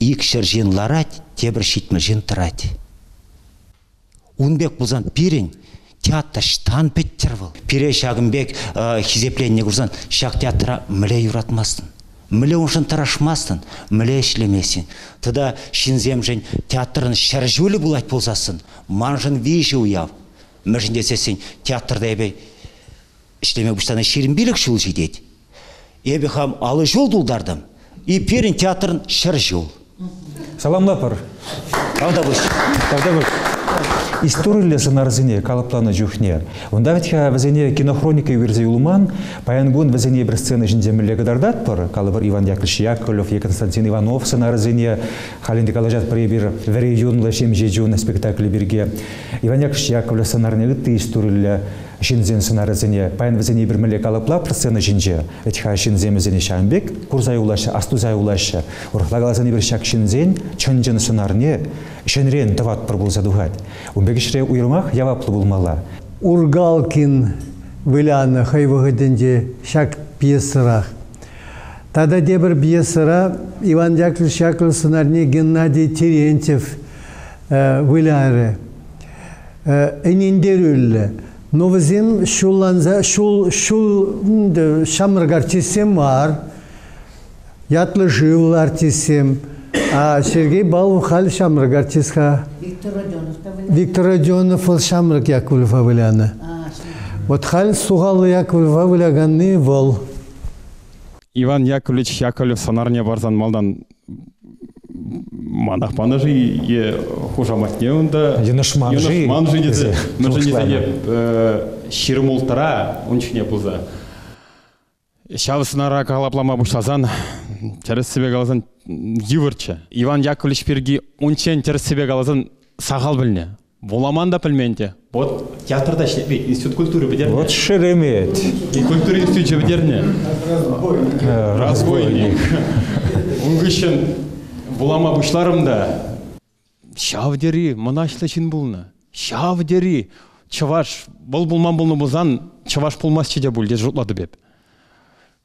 ик шыржин ларать, тебір шитміжін тұрады. Унбек бұлзан пирен театр штан петтер был. Пире шагымбек хизепленне курсан шак театра мле юратмастын. Мле оншын тарашмастын, мле ішлемесін. Тыда шинзем жен театрын шәржулі булать болсасын, манжын виші уяв. Мәжін десесін театрда ебе ішлеме бұштаны шерін билік шул жидет. Ебе хам алы жол дулдардым. И перін театрын шәржул. Саламлапыр. Бұш. Правда бұш. История сценарзине калыпланы жүхне. Онда ветха вазене кинохроника юрзе юлман, паянгун вазене бір сцена жинде миллега дардат пар, калыбыр Иван Яковлевич Яковлев, Константин Иванов сценарзине, халинде калажат при бір вери юнла шем жежуна спектакль бірге. Иван Яковлевич Яковлев сценарне гытты история шинзен сценарзине, паян вазене бір миллега калыпла сцена жинже. Ветха шинзен вазене шамбек, курзай улашы, астузай улашы. Урхлагалазане бір шак шинзен, чынжын сценарне, шенрен дават пар болса дугать. Умбегишре уйрмах яваплы булмала. Ургалкин выляны хайвыгыденде шак пьесырах. Тада дебір пьесыра Иван Яковлевич Яковлев сценарне Геннадий Терентьев э, выляры. Энендер өлі. Но візем шулланза, шул, шул м, шамырг артистем бар. Ятлы жыл артистем. А Сергей Балов хал шамырг артистка. Виктор Родионов ол шамырг Яковлев выляны. Вот хал суғалы Яковлев выляганны вол. Иван Яковлевич Яковлев санарне барзан малдан манах манажи е хужаматне онда Юношманжи. манжи дезе Дезе. мыжы Жуқланы. дезе ширмултара унчне пуза Шавысынара калаплама бушлазан терес себе галазан ювырчы Иван Яковлевич перги унчен терес себе галазан сағал білне Боламан да пілменде. Вот театрда ішлетпей, институт культуры бідерне. Вот шеремет. И культура институте бідерне. Разбойник. Унгышын булама бушларымда. Шавдери, мынашлышын булны. Шавдери. Чаваш, бұл булман булны бузан, чаваш пулмас чеде бул, дед жұтлады беп.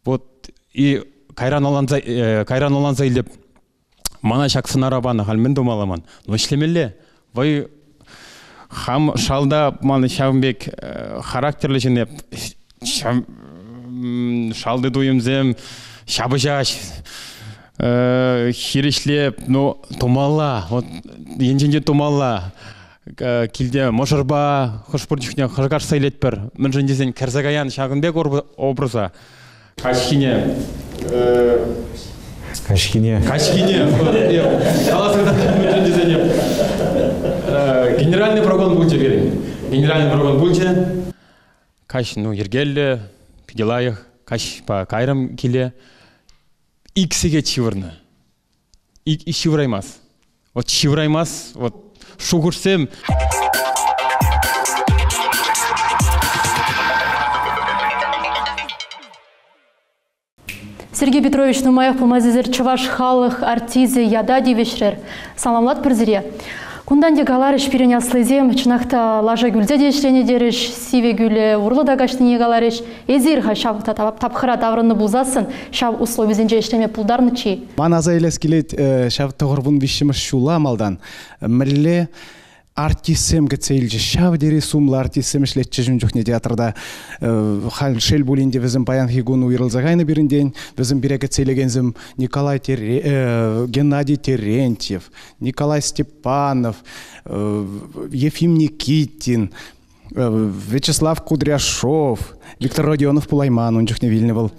Вот, и кайран аланза, э, кайран аланза илеп, мана шаксын арабаны, халмен думаламан. Но ишлемелле, вай хам шалда маны шавбек э, характерлі жинеп шалды дуйымзем шабыжаш э, хиришлеп ну тумалла вот енженде тумалла Э, килде мошырба хошпурчухне хажгар сайлетпер мынжендесен керзагаян шагынбек образа кашкине э, Кашкине. Кашкине. Генеральный прогон бульче берем. Генеральный прогон бульче. Каш, ну, ергелле, пиделаях, каш по кайрам киле. Иксиге чивырны. И, и чивраймас. Вот чивраймас, вот шугурсем. Сергей Петрович Нумаев пулмазизер чаваш халық артизи яда девешрер. Саламлат пірзіре. Кундан де галарыш пиреня слезем, чынақта лажа гүлзе дешрене дереш, сиве гүле, урлы да гаштыне галарыш, езир ха шавықта тап- тапхыра таврыны бұлзасын, шав условизенже ештеме пулдарны чи. Мана заилес келет шав тоғырбун вишіміш шула малдан. Мірле артисем гецейлже шав дере сумла артисем ишлетче жүн жүхне театрда э, хал шел булинде візім баян хигун уйрылзагайны бирінден візім бире гецейлегензім Николай Тере, э, Геннадий Терентьев, Николай Степанов, э, Ефим Никитин, Вячеслав Кудряшов, Виктор Родионов Пулайман, он жүхне вильны был.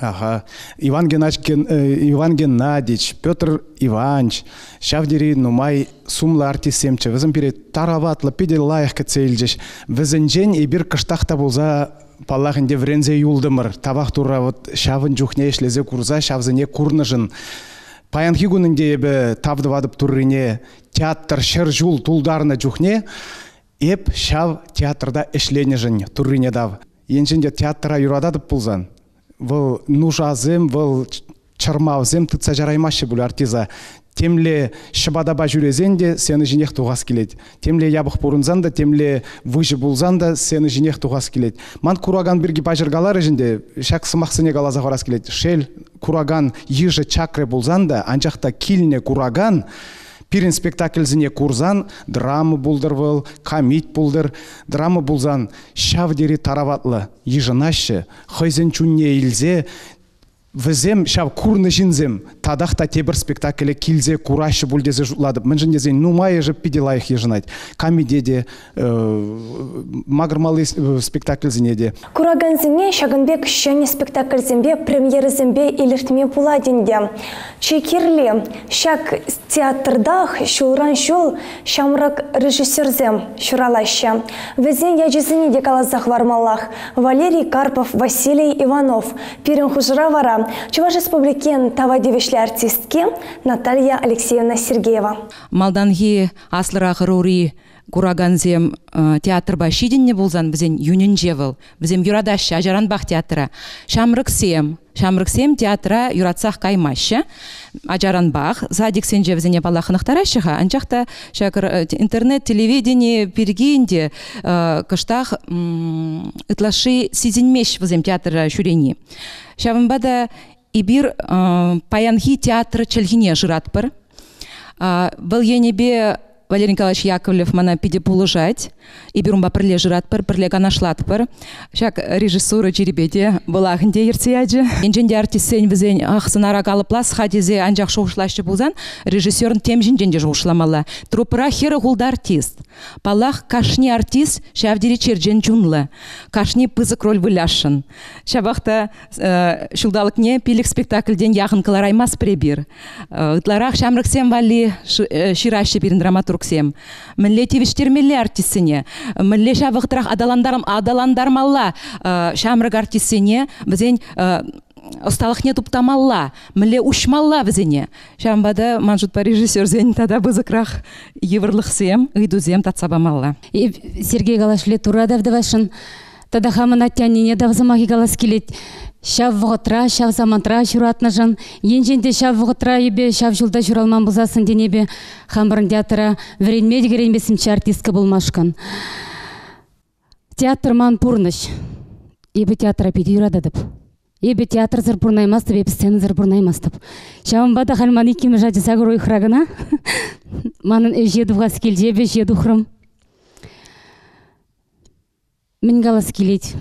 Ага. Иван, Геннач, Ген- э, Иван Геннадьевич, Петр Иванович, Шавдери Нумай, Сумла артисемче, візім бере тараватлы педе лайық кәтсейлжеш. Візінжен и бір кыштақта болса паллахынде врензе юлдымыр. Табақ тура вот шавын жүхне ешлезе курза, шавзыне курныжын. Паян хигунынде ебі тавды вадып туррине театр шыр жул тулдарны жүхне, еп шав театрда ішленежін туррине дав. Еншінде театра юрададып пулзан. Выл нужазым, выл чармавзым тытса жараймашы бұл артиза. Темле шыбадаба жүрезен де сені жинех туғас келет. Темле ябық бұрынзан да, темле выжы булзан да сені жинех туғас келет. Ман кураган бірге бажыргалар жінде шак сымақсыне галаза қарас келет. Шел кураган ежі чакры булзан да, анжақта килне кураган, Пирин спектакльзіне курзан, драма булдыр был, комит булдыр, драма булзан, шавдери тараватлы, ежынашы, хойзен чунне илзе, Візем шав курны жинзем, тадақта тебір спектакле килзе курашы бүлдезе жұтладып. Мін жіндезен нумай жып пиделайық ежінайд. Комедеде, э, магырмалы спектакльзіне де. Кураганзине Шагынбек шәне спектакльзембе премьерызембе илертме пуладинде. Чекирле шак театрдах шулран шул шамрак режиссерзем шуралаща. Везен яжизине декалазах вармаллах. Валерий Карпов, Василий Иванов. Пирен хужыра вара. Чуваш республикен тава артистке Наталья Алексеевна Сергеева. малданхи аслыра хырури кураганзем э, театр ба шидинне булзан бізен юнинже был бізем юрадаща ажаранбах театра шамрыксем шамрыксем театра юратсах каймаще ажаранбах задик сенже бізене балахынықтаращыға анчақта шакыр э, интернет телевидение пиргинде э, кыштах ытлаши сизинмеш бізем театра шурени. Шавынбада ибир паянхи театр чельхине жыратпыр. Был енебе Валерий Николаевич Яковлев мана пулыжать, и берумба пірле жырат пір, пірле ганашлат пір. Шак режиссура жеребеде бұлағынде ерцияджы. Енженде артисен бізен ақсынара қалыплас хадизе анжақ шоушлашы бұлзан, режиссерін тем жинженде шоушламалы. Трупыра хері ғулда артист. Палах кашни артист шавдері черджен жунлы. Кашни пызык роль выляшын. Шабақта э, шулдалық не пилік спектакльден яғын кылараймас пребир. Э, Ытларақ шамрыксем вали ширашы бірін драматургсем. Мілле тевіштермелі артисіне. Мілле шабықтырақ адаландарым адаландармалла э, шамрык артисіне бізен э, ысталық не туптамалла, міле ушмалла бізене. Шамбада манжут па режиссер зен тада бызықрақ еврлықсем, ыйдузем татсабамалла. Сергей Галашле турадав давашын тада хамын аттянине давзамахи галас келет. Шав вғытра, шав шуратна жан. Енженде шав вғытра ебе шав жылда журалман бұзасын денебе хамбырын театра веренме дегерен бесімчі артистка болмашкан. Театр ман пурныш. Ебе театра пиди юрададып. Ебе театр зыр пурнаймастып, ебе сцена зыр пурнаймастып. Шавын бада халман икимі жади сагырой храгына. Манын ебе жеду хрым. Мен галас келет.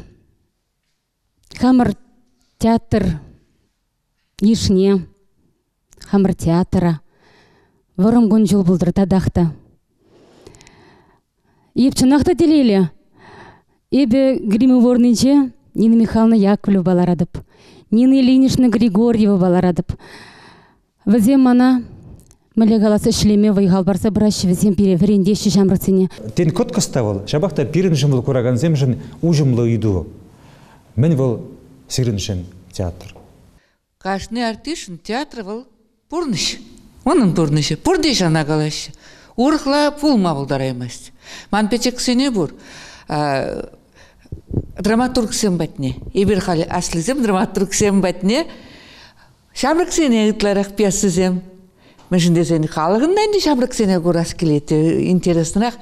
Хамыр театр ишне, хамыр театра. Вырым гон жыл бұлдыр тадақта. Еп чынақта делейлі. Ебе гримы ворнынче Нина Михайловна Яковлев баларадып. Нина Ильинична Григорьева баларадып. Візем мана Міле қаласы шлеме вайғал барса бұрашы візем пире вірендеші жамрыцыне. Тен кот кыставыл, шабақта пирін жымыл кураган земжін ужымлы үйду. Мен бұл сиріншін театр. Кашны артишын театр был пурныш. Onun purнышы, пурдеш ана қалашы. Урхла пулма бұлдараймас. Ман печексене бұр. Драматург сен бәтне. Ебір қали аслызем драматург сен бәтне. Шамрық сене ұтларақ пьесызем. Мәжінде сені қалығын да шамрық сене көрас келеті. Интереснырақ.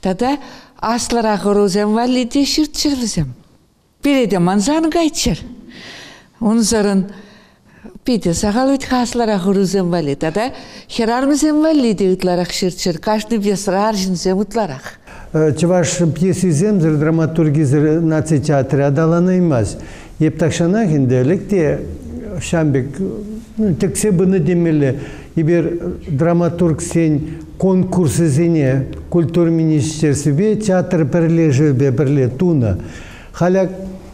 Тада асларақ ұрузем валиде шыртшырызем. Переде манзаны қайтшыр. Оның зарын Пите, сағал өт хасларақ ұрузем вали. Тада херармызем вали де ұтларақ шыртшыр. Кашны пьесрар жінзем ұтларақ. Чываш пьесизем зір драматурги зір наци театры адаланаймаз. Ептақшана хинделік те шамбек тексе бұны демелі. Ибер драматург сен конкурсы зене культур министерстве театр бірле жөбе бірле туна. Халяк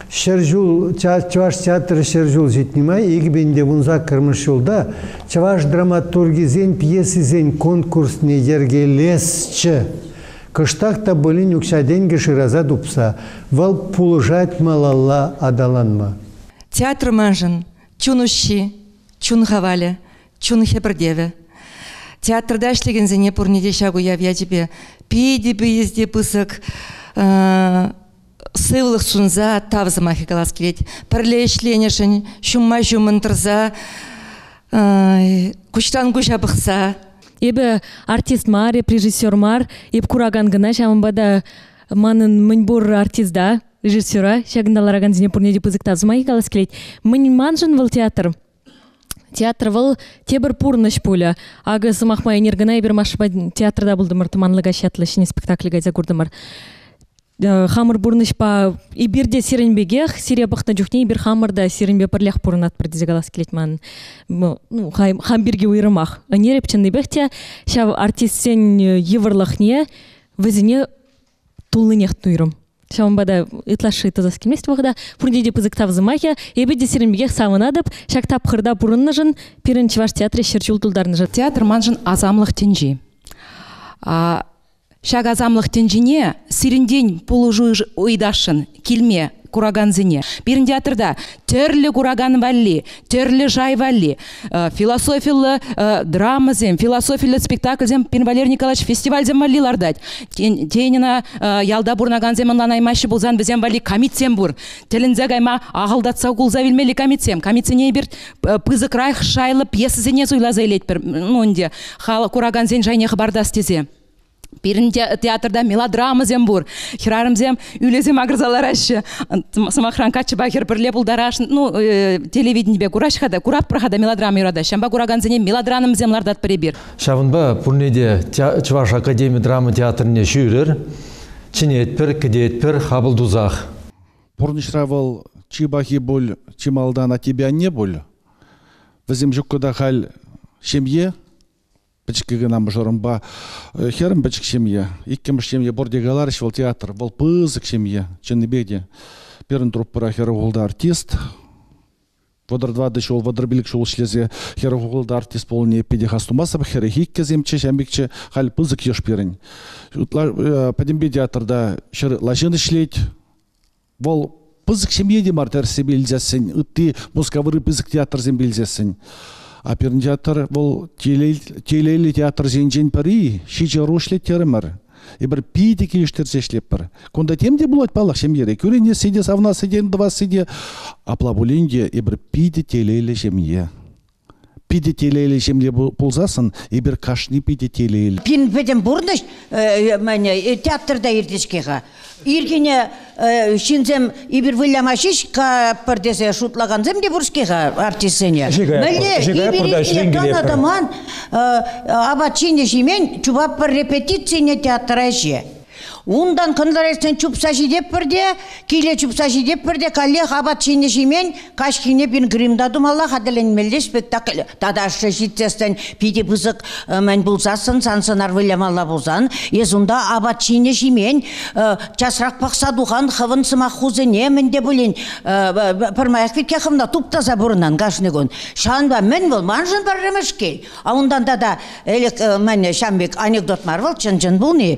Шержул, Чаваш театры Шержул жетнемай, егбенде вунза кірміш жолда, Чаваш драматурги зен пьесы зен конкурс не ергелесчі. Кыштақта болин үкшаденге шыраза дупса, вал пулыжать малалла адаланма. Театр манжын, чун ущи, чун хавале, чун хебірдеве. Театрда ішлеген зене пурнеде шагу явя тебе, пейде бейізде пысық, сывлық сунза тавзымахи калас келет. Пірле ішленешін, шумма жумынтырза, күштан күша бұқса. Ебі артист мар, еп режиссер мар, еп кураган гына шамынбада манын артист да, режиссера, шагындалараган зіне пурнеде пызыктазымахи калас келет. Мын манжын выл театр. Театр выл тебір пурныш пуля. Ага сымахмай энергына ебір машыба театрда булдымыр, тыманлыга шатлышыне спектакльга загурдымыр. Хамыр бурныш па и бирде сиренбегех сире бахна жухне бир хамырда сиренбе пырлях пурнат келет ман. Ну хам хам бирге уйрымах. Анереп чынды бехте шав артист сен еврлах не вызине тулынех туйрым. Шамбада итлашы тазас келмес вағда пурдеде пызыктав зымахе ебеде сиренбегех савынадып шактап хырда пурынны жын пирин чеваш театре шерчул тулдарны жын театр манжын азамлық тенжи а Шаг азамлық тенжіне сиренден полужу ойдашын келме кураганзине бирин театрда терлі кураган валли терлі жай валли. Э, философиялы э, драмазем философиялы спектакльзем пин валерий николаевич фестивальзем валлилардать тенина э, ялда бурнаганзем ланаймашы булзан бізем валли комитсем бур. Тілінзе гайма ағылдатса кулза билмели комитсем комитсене бир пызык райх шайлы пьесызене суйлаза илет бир ну инде хал кураганзен жайне тезе Бирин театрда мелодрама зем бур. Хирарым зем үлезем агрзалар ашы. Самахран бірле булдараш. Ну, э, телевидение бе кураш хада, курат прахада мелодрама юрада. Шамба кураган зене мелодраным землардат перебир. Шавынба пурнеде Чуваш академия драма театрыне шүрір. Чинетпір, кедетпір, хабыл дузах. Пурнишравал чибахи боль, чималдан а тебя не боль. Візім жүккіда хал шемье, Бічкігі нам жорымба херім бічк шемье. Иккім шемье бордегалар швал театр. Вол пызык шемье. Чынны беде. Перін труппыра голда артист. Водар два дыш ол водар билік шол шлезе голда артист бол не педе хастумаса хері хикке земче шәмбекче хал пызык еш перін. Падембе театрда шыр лажын ішлейт. Вол пызык шемье демар тәрсе білзесін. Үтті музыкавыры пызык театр зем. Аперн театр бұл телейлі театр зенжен пари, шиче рушлет терімір. И бір пиді келіштерсе шлеп бір. Конда темде болат балақ шемере. Көренде сиде савна сиден два. Апла буленде и бір пиді телейлі жемье. Пиде телейлі жемле болзасын, и бір кашни пиде телейлі. Пин беден бурныш, мәне театрда ирдешкеға. Иргене шинзем ибір вылямашиш ка пардесе шутлаганзем де бурскеға артисене. Мәле ибір иргене адаман абачине жимен чубап репетицияне театра же. Ундан кынларестен чупса жидеп бірде, кейле чупса жидеп бірде, калле хабат шине жимен, кашкине бин гримда думалла хаделен мелде спектакль. Тада ашы житсестен пиде бызык мән булсасын, сансынар вылямалла булсан, езунда абат шине жимен, часрак пақса духан хывын сымақ хузыне менде булин, пырмаяк битке хымна туптаза бурынан гашнегон. Шанба мен бол манжын барремешкел. А ундан да элек мен шамбек анекдот марвал чын-чын булни,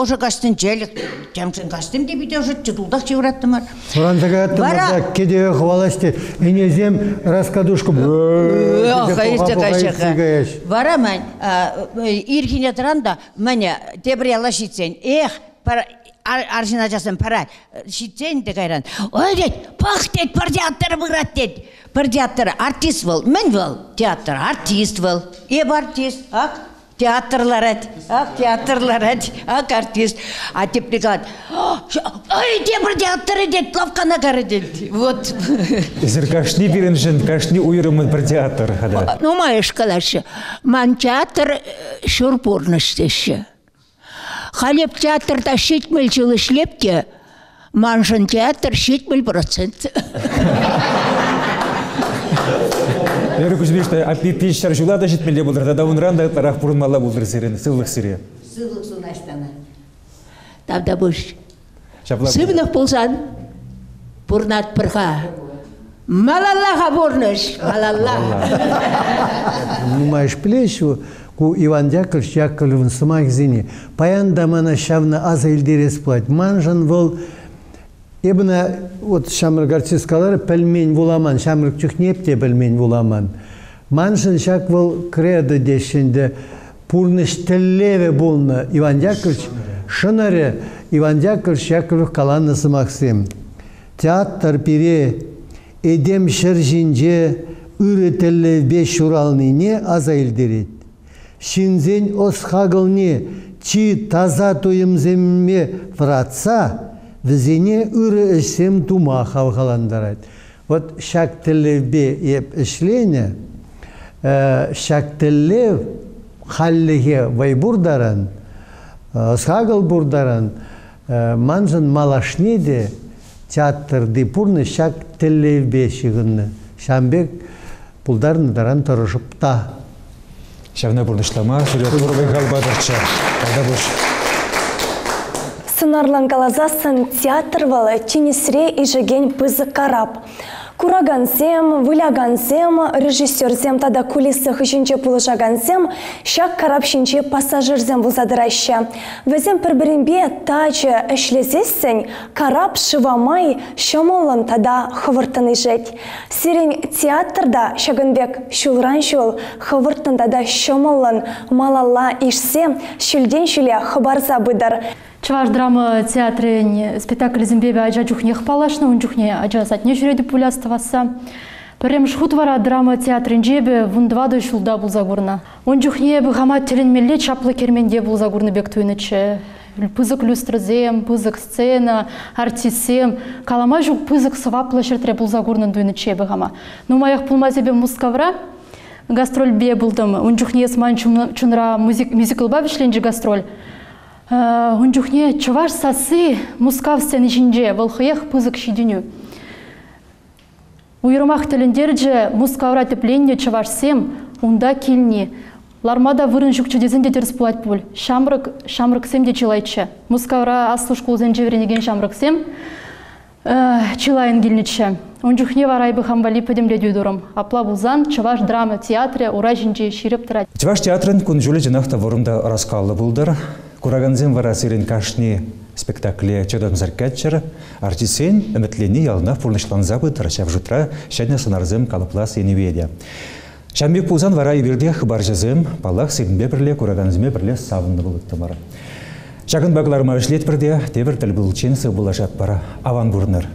уже кастын желік жамсын кастым деп үйде уже чудулдақ чевраттымар Францага Бара. кеде хваласты. Инезем раскадушку. Бара мен ирхине тұранда міне тебір яла шитсен эх аршина жасын пара шитсен де кайран ой дед пах дед бір театр бұғырат дед бір театр артист бол мен бол театр артист бол еб артист ак? Театрлар еді ак театрлар еді ак артист а деп говорит ой де бір театр дед лавкана кары дед вот Эзер кашни биреншен, кашни уйрымын бір театр. Ну, маеш калашы. Ман театр шурпурныштешы. Халеп театрда шитмел жылы шлепте, манжын театр шитмел процент. Әрі күзбешті апи пешшар жула да жетмеле болдыр, да унран да тарақ бұрынмала болдыр сирен, сылық сире. Сылық сунаштана. Тавда буш. Шапла. Сывнық болсан, бұрнат бірға. Малаллаға бұрныш, малаллаға. Нумаеш плешу, ку Иван Яковлевич Яковлевын сымақ зіне. Паян дамана шавна аза илдерес плать. Манжан вол Ебіна, вот шамрық артисткалары пәлмен вуламан, шамрық чүхнепте пәлмен вуламан. Маншын шак вол кредо дешінде пурныш теллеве болна Иван Яковлевич, шынаре Иван Яковлевич Яковлев каланны сымақсым. Театр пире, эдем шыржинже, үрі теллевбе шуралныне аза илдерет. Шинзен осхагылне, чи таза туйымземме вратса, візене үрі ішсем тума хавхаландарад. Вот шак телевбе еп ішлене, шак телев халлеге вайбурдаран, схагыл бурдаран, манжын малашнеде театрды пурны шак телевбе шигынны. Шамбек пулдарны даран торышып та. Шавна бурбай галбадырча. Кайда буш. Сынарлан калазасын театр валы чинесре ижеген пызы карап. Кураганзем, выляганзем, режиссерзем тада кулисы хышинче пулышаганзем, шак карапшинче пассажирзем вузадыраща. Везем пірбірінбе тачы әшлезессен, карап шывамай шамолын тада хывыртыны жет. Сирен театрда шагынбек шулран шул хывыртын тада шамолын малалла ишсе, шүлден шүле хыбарза быдар. Чуваш драма театры спектакль зимбебе ажа чухне хпалашна, он чухне ажа сатне жүреді пуляставаса. Пәрем шхутвара драма театрын жебе вундвады шулда бұл загурна. Он чухне бы хама теленмелле чаплы керменде бұл загурны бек туйнычы. Пызык люстрзем, пызык сцена, артисем. Калама жук пызык сываплы шертре бұл загурнын туйнычы бы хама. Ну маяк пулма себе мускавра, гастроль бе булдым. Он чухне сман чунра мюзикл бабишленджи гастроль. Унчухне чуваш сасы мускав сен жинже волхыех пызык шидюню. Уйрымах тіліндерже мускавра тепленне чуваш сем унда килни. Лармада вырын жүкчі дезінде дерс пулать пуль. Шамрык, шамрык сем де чилайчы. Мускавра аслы школ зенжевренеген шамрык сем чилайын келнічі. Унчухне варай бы хамбали пөдемле дүйдурым. Апла булзан чуваш драма театре ура жинже ширіп тұрады. Чуваш театрын күн жүлі жинақта ворымда раскалы булдыр. Кураганзем вара сирен кашни спектакле чөдөн заркатчыр, артисен үмітлені ялына фурнышланза бұдыр, шав жұтра шәдне сынарзым калыплас еневедя. Шамбек пузан вара иберде хыбар жазым, балақ сегінбе бірле кураганземе бірле савынды бұлытты мары. Шағын бағыларыма үшлет бірде, тебір тіл бұлчен сы бұлашат бара аван бұрныр.